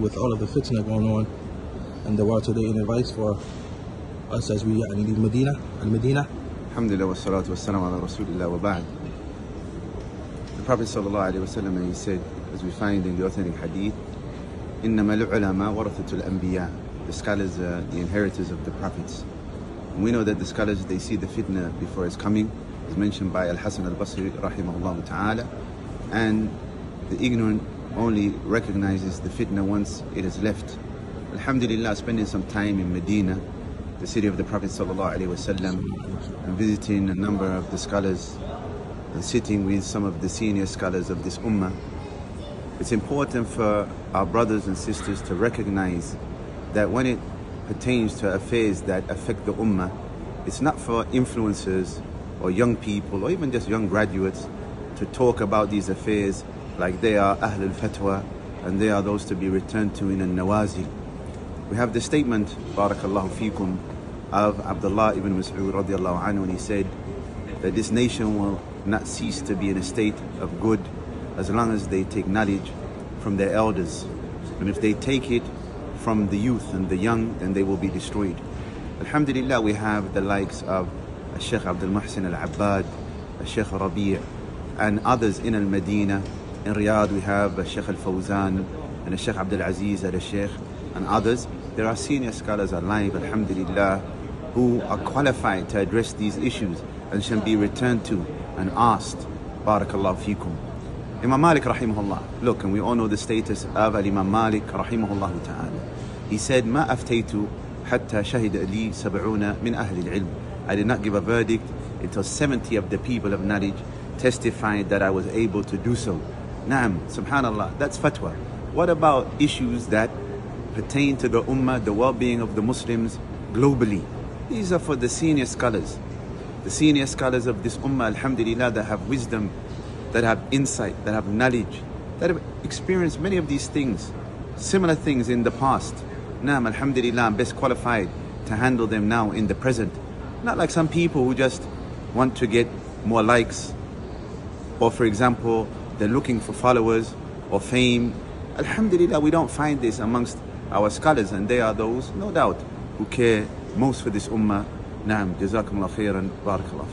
with all of the fitna going on in the world today any advice for us as we يعني leave Medina al-Medina الحمد لله والصلاة والسلام على رسول الله وبعد The Prophet sallallahu alaihi wasallam he said as we find in the authentic hadith إنما العلماء ورثة الأنبياء The scholars are the inheritors of the prophets and we know that the scholars they see the fitna before it's coming as mentioned by Al-Hasan al-Basri rahimahullah ta'ala and the ignorant only recognizes the fitna once it has left Alhamdulillah spending some time in Medina the city of the Prophet wasallam, and visiting a number of the scholars and sitting with some of the senior scholars of this ummah. It's important for our brothers and sisters to recognize that when it pertains to affairs that affect the ummah, it's not for influencers or young people or even just young graduates to talk about these affairs like they are Ahl al-Fatwa and they are those to be returned to in al-Nawazil. We have the statement, Barakallahu fikum, of Abdullah ibn Mas'ud radiallahu anhu when he said that this nation will not cease to be in a state of good as long as they take knowledge from their elders. And if they take it from the youth and the young, then they will be destroyed. Alhamdulillah, we have the likes of Sheikh Abdul Muhsin al-Abbad, Sheikh Rabi' and others in Al-Madinah In Riyadh, we have Sheikh Al-Fawzan and Sheikh Abdul Aziz al-Sheikh and others. There are senior scholars alive, alhamdulillah, who are qualified to address these issues and shall be returned to and asked. Barakallahu fikum. Imam Malik rahimahullah. Look, and we all know the status of Imam Malik rahimahullah ta'ala. He said, ما أفتيت حتى شهد لي سبعون من أهل العلم. I did not give a verdict until 70 of the people of knowledge testified that I was able to do so. Naam, subhanallah, that's fatwa. What about issues that pertain to the ummah, the well-being of the Muslims globally. These are for the senior scholars. The senior scholars of this ummah, alhamdulillah, that have wisdom, that have insight, that have knowledge, that have experienced many of these things, similar things in the past. Naam, alhamdulillah, I'm best qualified to handle them now in the present. Not like some people who just want to get more likes, or for example, they're looking for followers or fame. Alhamdulillah, we don't find this amongst our scholars and they are those, no doubt, who care most for this ummah. Naam, jazakumullah khairan, barakallah.